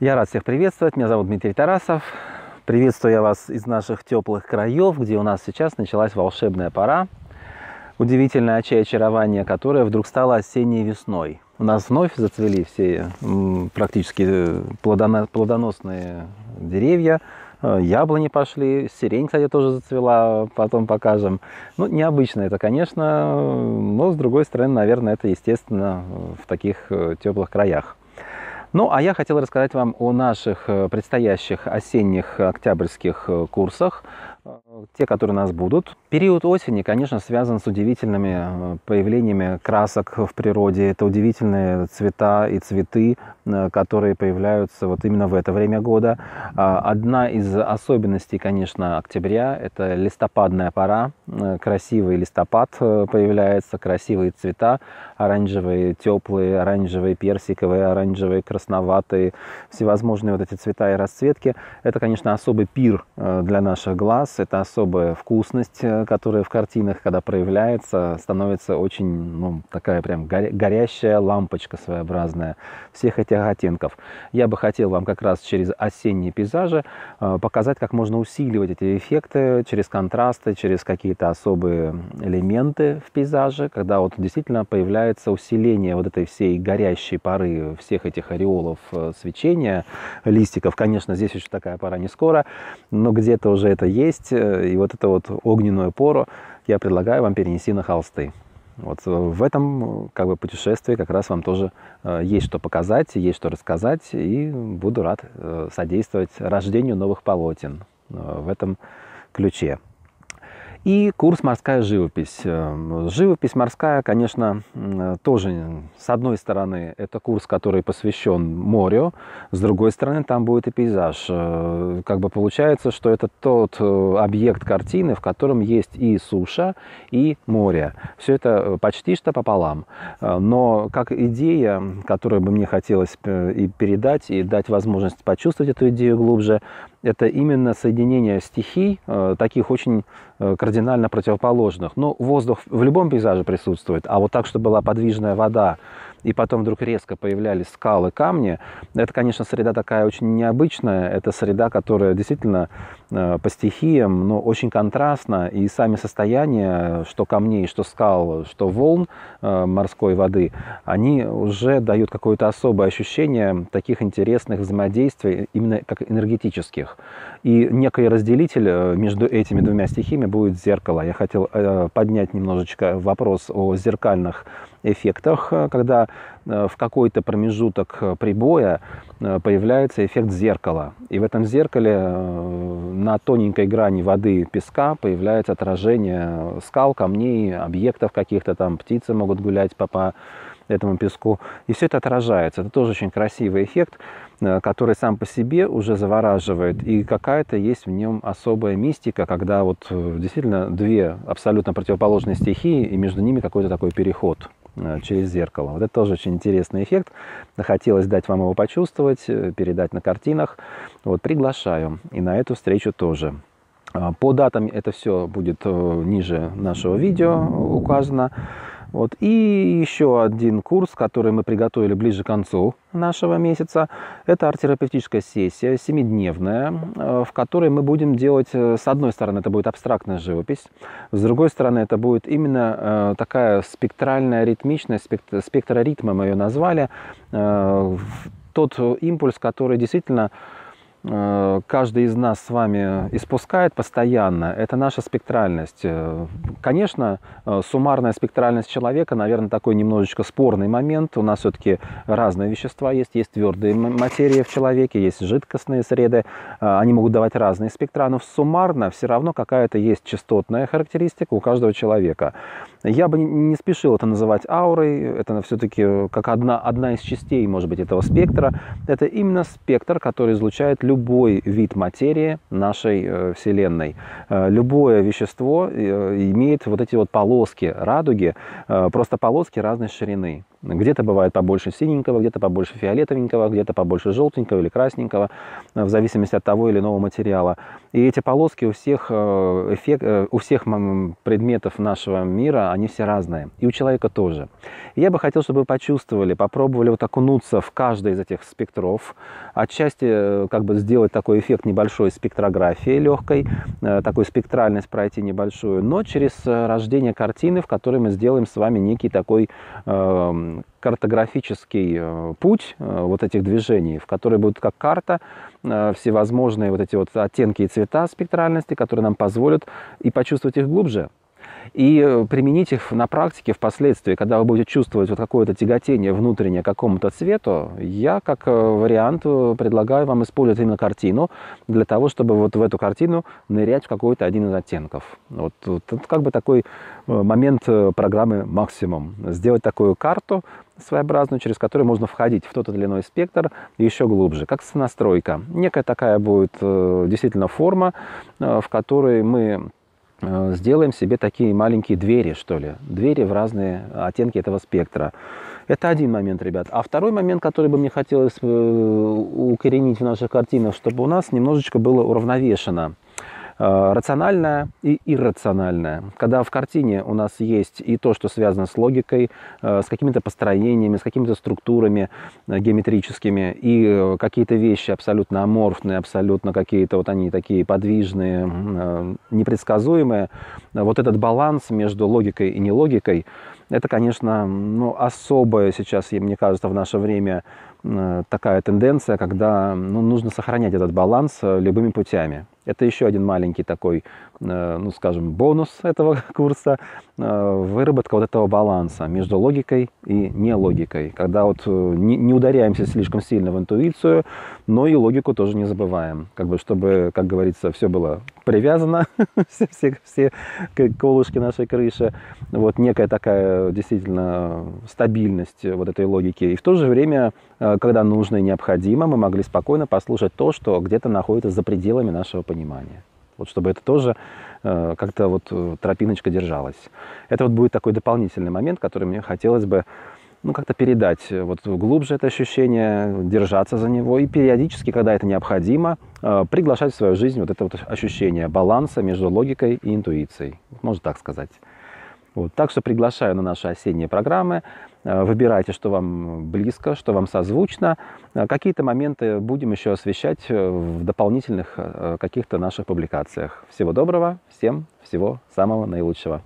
Я рад всех приветствовать. Меня зовут Дмитрий Тарасов. Приветствую я вас из наших теплых краев, где у нас сейчас началась волшебная пора. Удивительное очарование, которое вдруг стало осенней весной. У нас вновь зацвели все практически плодоносные деревья, э, яблони пошли, сирень, кстати, тоже зацвела, потом покажем. Ну, необычно это, конечно, но, с другой стороны, наверное, это естественно в таких э, теплых краях. Ну, а я хотел рассказать вам о наших э, предстоящих осенних октябрьских э, курсах, э, те, которые у нас будут. Период осени, конечно, связан с удивительными появлениями красок в природе. Это удивительные цвета и цветы, которые появляются вот именно в это время года. А, одна из особенностей, конечно, октября – это листопадная пора. Красивый листопад появляется, красивые цвета, оранжевые, теплые, оранжевые, персиковые, оранжевые, красноватые, всевозможные вот эти цвета и расцветки. Это, конечно, особый пир э, для наших глаз, это особая вкусность, э, которая в картинах, когда проявляется, становится очень, ну, такая прям горящая лампочка своеобразная всех этих оттенков. Я бы хотел вам как раз через осенние пейзажи э, показать, как можно усиливать эти эффекты через контрасты, через какие-то особые элементы в пейзаже, когда вот действительно появляется усиление вот этой всей горящей поры всех этих ореолов э, свечения листиков. Конечно, здесь еще такая пора не скоро, но где-то уже это есть. Э, и вот эту вот огненную пору я предлагаю вам перенести на холсты. Вот э, в этом как бы, путешествии как раз вам тоже есть что показать, есть что рассказать, и буду рад содействовать рождению новых полотен в этом ключе. И курс «Морская живопись». Эм, живопись морская, конечно, тоже, с одной стороны, это курс, который посвящен морю, с другой стороны, там будет и пейзаж. Э, как бы получается, что это тот э, объект картины, в котором есть и суша, и море. Все это э, почти что пополам. Но как идея, которую бы мне хотелось и передать, и дать возможность почувствовать эту идею глубже, это именно соединение стихий, таких очень кардинально противоположных. Но воздух в любом пейзаже присутствует, а вот так, чтобы была подвижная вода, и потом вдруг резко появлялись скалы, камни, это, конечно, среда такая очень необычная, это среда, которая действительно по стихиям, но очень контрастна, и сами состояния, что камней, что скал, что волн э, морской воды, они уже дают какое-то особое ощущение таких интересных взаимодействий, именно как энергетических. И некий разделитель э, между этими двумя стихиями будет зеркало. Я хотел э, поднять немножечко вопрос о зеркальных эффектах, э, когда в какой-то промежуток прибоя появляется эффект зеркала. И в этом зеркале на тоненькой грани воды песка появляется отражение скал, камней, объектов каких-то там, птицы могут гулять по, по этому песку. И все это отражается. Это тоже очень красивый эффект. Э, который сам по себе уже завораживает, и какая-то есть в нем особая мистика, когда вот э, действительно две абсолютно противоположные стихии, и между ними какой-то такой переход э, через зеркало. Вот это тоже очень интересный эффект. Хотелось дать вам его почувствовать, передать на картинах. Вот приглашаю. И на эту встречу тоже. По датам это все будет ниже нашего видео указано. Вот. И еще один курс, который мы приготовили ближе к концу нашего месяца, это арт-терапевтическая сессия, семидневная, э, в которой мы будем делать, э, с одной стороны, это будет абстрактная живопись, с другой стороны, это будет именно э, такая спектральная ритмичная, спектр, спектроритма мы ее назвали, тот импульс, который действительно каждый из нас с вами испускает постоянно, это наша спектральность. Э, конечно, э, суммарная спектральность человека, наверное, такой немножечко спорный момент. У нас все-таки разные вещества есть. Есть твердые материи в человеке, есть жидкостные среды. Они могут давать разные спектра, но суммарно все равно какая-то есть частотная характеристика у каждого человека. Я бы не спешил это называть аурой, это все-таки как одна, одна из частей, может быть, этого спектра. Это именно спектр, который излучает любой вид материи нашей э, Вселенной. Э, любое вещество э, имеет вот эти вот полоски радуги, просто полоски разной ширины. Где-то бывает побольше синенького, где-то побольше фиолетовенького, где-то побольше желтенького или красненького, э, в зависимости от того или иного материала. И эти полоски у всех, э, эффект, э, у всех предметов нашего мира, они все разные. И у человека тоже. Я бы хотел, чтобы вы почувствовали, попробовали вот окунуться в каждый из этих спектров, отчасти как бы сделать такой эффект небольшой спектрографии легкой, такую спектральность пройти небольшую, но через рождение картины, в которой мы сделаем с вами некий такой картографический э, путь э, вот этих движений, в который будут как карта э, всевозможные вот эти вот оттенки и цвета спектральности, которые нам позволят и почувствовать их глубже, и э, применить их на практике впоследствии, когда вы будете чувствовать вот какое-то тяготение внутреннее к какому-то цвету, я как э, вариант э, предлагаю вам использовать именно картину для того, чтобы вот в эту картину нырять в какой-то один из оттенков. Вот, вот это как бы такой момент программы «Максимум». Сделать такую карту своеобразную, через которую можно входить в тот или иной спектр еще глубже, как настройка. Некая такая будет действительно форма, в которой мы сделаем себе такие маленькие двери, что ли, двери в разные оттенки этого спектра. Это один момент, ребят. А второй момент, который бы мне хотелось э, укоренить в наших картинах, чтобы у нас немножечко было уравновешено Э, рациональное и иррациональное. Когда в картине у нас есть и то, что связано с логикой, э, с какими-то построениями, с какими-то структурами э, геометрическими, и какие-то вещи абсолютно аморфные, абсолютно какие-то вот они такие подвижные, непредсказуемые, вот этот баланс между логикой и нелогикой, это, конечно, ну, особое сейчас, мне кажется, в наше время такая тенденция, когда ну, нужно сохранять этот баланс любыми путями. Это еще один маленький такой, э, ну скажем, бонус этого курса, э, выработка вот этого баланса между логикой и нелогикой. Когда вот э, не ударяемся слишком сильно в интуицию, но и логику тоже не забываем. Как бы, чтобы, как говорится, все было привязано, все, все, все колышки нашей крыши. Вот некая такая действительно стабильность вот этой логики. И в то же время, когда нужно и необходимо, мы могли спокойно послушать то, что где-то находится за пределами нашего понимания понимания. Вот чтобы это тоже э, как-то вот э, тропиночка держалась. Это вот будет такой дополнительный момент, который мне хотелось бы ну, как-то передать э, вот глубже это ощущение, держаться за него и периодически, когда это необходимо, э, приглашать в свою жизнь вот это вот ощущение баланса между логикой и интуицией. Можно так сказать. Вот. Так что приглашаю на наши осенние программы. Э, выбирайте, что вам близко, что вам созвучно. Э, какие-то моменты будем еще освещать э, в дополнительных каких-то наших публикациях. Всего доброго, всем всего самого наилучшего.